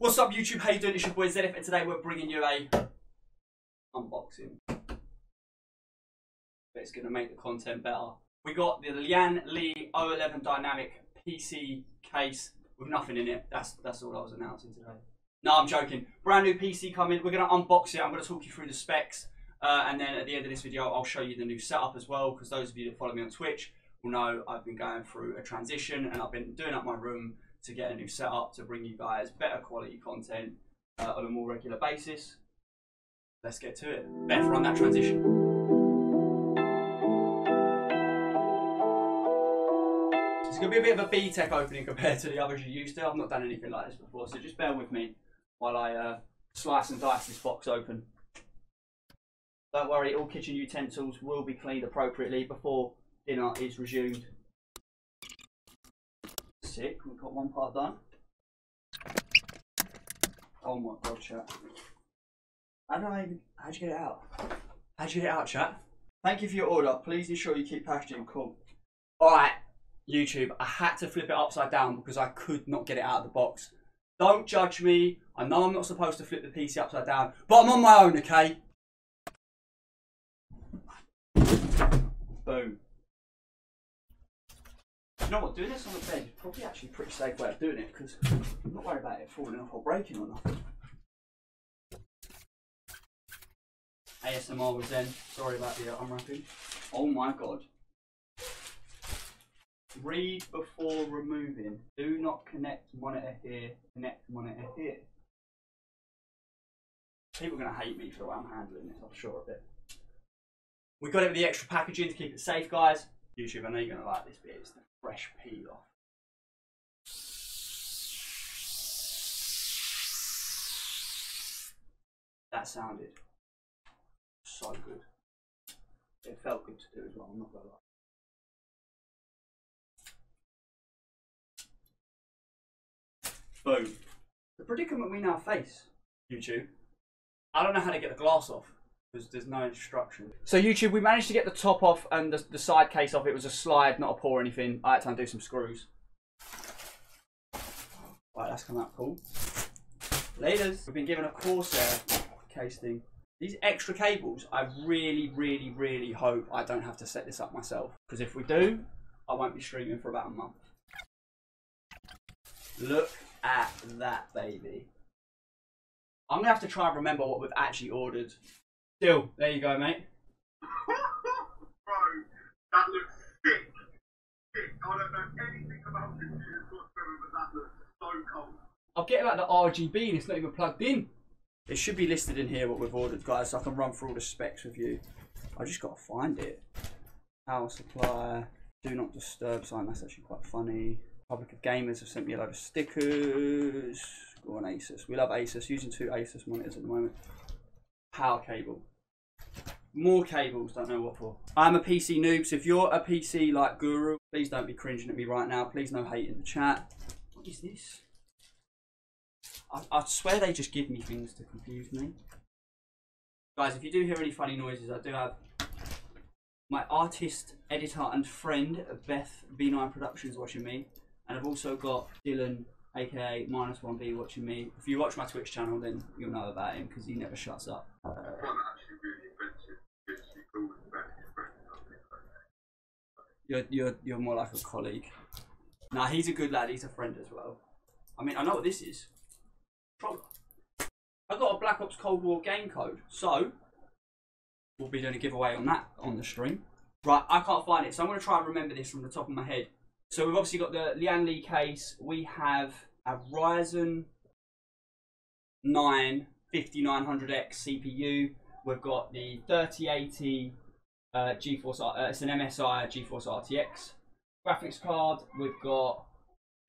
What's up YouTube? How you doing? It's your boy Zenith and today we're bringing you a unboxing. But It's going to make the content better. We got the Lian Li O11 Dynamic PC case with nothing in it. That's that's all I was announcing today. No, I'm joking. Brand new PC coming. We're going to unbox it. I'm going to talk you through the specs. Uh, and then at the end of this video, I'll show you the new setup as well. Because those of you that follow me on Twitch will know I've been going through a transition and I've been doing up my room to get a new setup to bring you guys better quality content uh, on a more regular basis. Let's get to it. Beth, run that transition. It's going to be a bit of a B-Tech opening compared to the others you're used to. I've not done anything like this before, so just bear with me while I uh, slice and dice this box open. Don't worry, all kitchen utensils will be cleaned appropriately before dinner is resumed. Sick, we've got one part done. Oh my god, chat. I even, how'd you get it out? How'd you get it out, chat? Thank you for your order. Please ensure you keep packaging cool. Alright, YouTube, I had to flip it upside down because I could not get it out of the box. Don't judge me. I know I'm not supposed to flip the PC upside down, but I'm on my own, okay? Boom. You know what, doing this on the bed is probably actually a pretty safe way of doing it because I'm not worried about it falling off or breaking or nothing. ASMR was then. Sorry about the uh, unwrapping. Oh my god. Read before removing. Do not connect monitor here. Connect monitor here. People are going to hate me for the way I'm handling this, I'm sure of it. We got it with the extra packaging to keep it safe, guys. YouTube, I know you're going to like this bit. It's the fresh peel off. That sounded so good. It felt good to do as well, I'm not going to lie. Boom. The predicament we now face, YouTube. I don't know how to get the glass off because there's no instruction. So YouTube, we managed to get the top off and the, the side case off. It was a slide, not a pour or anything. I had to undo some screws. Right, that's come out cool. Laters, we've been given a Corsair case thing. These extra cables, I really, really, really hope I don't have to set this up myself. Because if we do, I won't be streaming for about a month. Look at that, baby. I'm going to have to try and remember what we've actually ordered. Still, there you go, mate. Bro, that looks sick. Sick. I don't know anything about computers whatsoever, but that looks so cool. I'm getting like the RGB and it's not even plugged in. It should be listed in here what we've ordered, guys, so I can run through all the specs with you. I just got to find it. Power supply, do not disturb sign, that's actually quite funny. Public of Gamers have sent me a load of stickers. Go on Asus. We love Asus, using two Asus monitors at the moment. Power cable. More cables, don't know what for. I'm a PC noob, so if you're a PC like guru, please don't be cringing at me right now. Please no hate in the chat. What is this? I, I swear they just give me things to confuse me. Guys, if you do hear any funny noises, I do have my artist, editor, and friend Beth B9 Productions watching me, and I've also got Dylan, aka Minus One B, watching me. If you watch my Twitch channel, then you'll know about him because he never shuts up. One actually really inventive, literally cool and best friend. I think, okay. You're you're you're more like a colleague. Nah, he's a good lad. He's a friend as well. I mean, I know what this is. Controller. I got a Black Ops Cold War game code, so we'll be doing a giveaway on that on the stream. Right, I can't find it, so I'm going to try and remember this from the top of my head. So we've obviously got the Lian Li case. We have a Ryzen 9 5900X CPU. We've got the 3080 uh, GeForce. Uh, it's an MSI GeForce RTX graphics card. We've got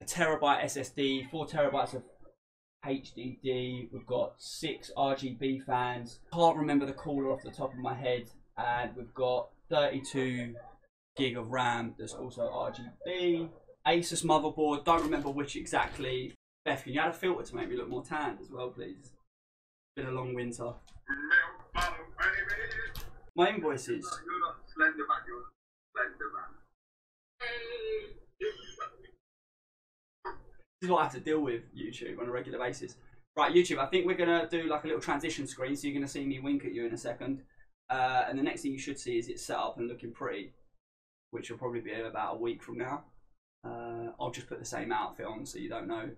a terabyte SSD, four terabytes of HDD. We've got six RGB fans. Can't remember the cooler off the top of my head. And we've got 32 gig of RAM. There's also RGB. Asus motherboard. Don't remember which exactly. Beth, can you add a filter to make me look more tanned as well, please? Been a long winter. My slender man. This is what I have to deal with YouTube on a regular basis. Right, YouTube, I think we're going to do like a little transition screen, so you're going to see me wink at you in a second. Uh, and the next thing you should see is it's set up and looking pretty, which will probably be about a week from now. Uh, I'll just put the same outfit on so you don't know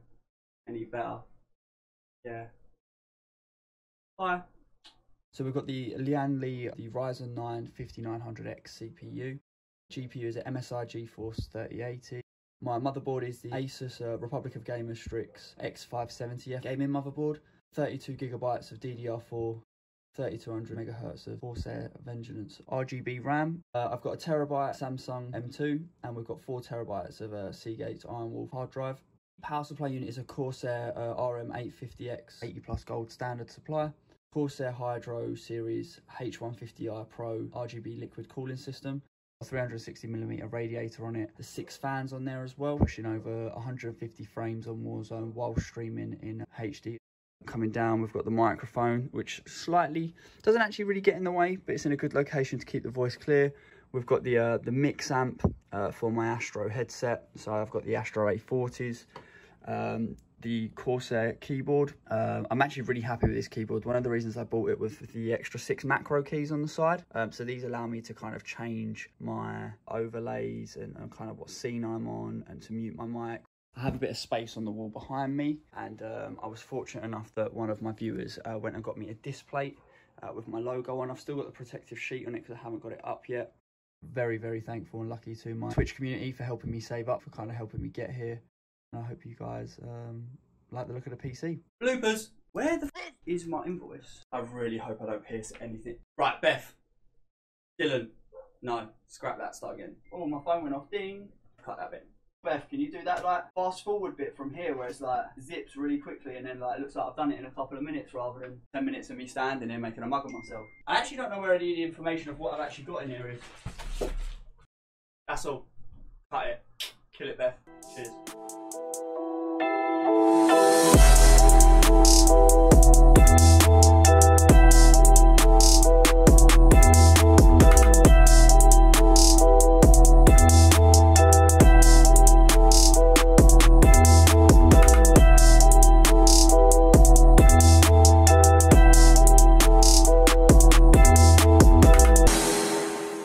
any better. Yeah. Bye. So we've got the Lian Li, the Ryzen 9 5900X CPU. GPU is an MSI GeForce 3080. My motherboard is the Asus uh, Republic of Gamers Strix X570F gaming motherboard. 32 gigabytes of DDR4, 3200 megahertz of Corsair Vengeance RGB RAM. Uh, I've got a terabyte Samsung M2, and we've got four terabytes of a Seagate Ironwolf hard drive. Power supply unit is a Corsair uh, RM850X 80 plus gold standard supply. Corsair Hydro Series H150i Pro RGB liquid cooling system. 360mm radiator on it. The six fans on there as well, pushing over 150 frames on Warzone while streaming in HD. Coming down, we've got the microphone, which slightly doesn't actually really get in the way, but it's in a good location to keep the voice clear. We've got the uh, the mix amp uh, for my Astro headset. So I've got the Astro A40s. Um, the Corsair keyboard. Um, I'm actually really happy with this keyboard. One of the reasons I bought it was the extra six macro keys on the side. Um, so these allow me to kind of change my overlays and, and, kind of what scene I'm on and to mute my mic. I have a bit of space on the wall behind me and um, I was fortunate enough that one of my viewers uh, went and got me a disc plate uh, with my logo on. I've still got the protective sheet on it because I haven't got it up yet. Very, very thankful and lucky to my Twitch community for helping me save up, for kind of helping me get here. I hope you guys um, like the look of the PC. Bloopers! Where the f is my invoice? I really hope I don't pierce anything. Right, Beth. Dylan. No, scrap that, start again. Oh, my phone went off. Ding. Cut that bit. Beth, can you do that like fast forward bit from here where it's like zips really quickly and then like it looks like I've done it in a couple of minutes rather than 10 minutes of me standing here making a mug of myself. I actually don't know where any of the information of what I've actually got in here is. That's all. Cut it. Kill it, Beth. Cheers.